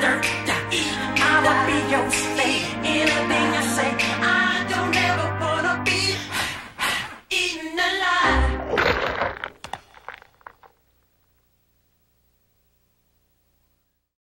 I will be yours.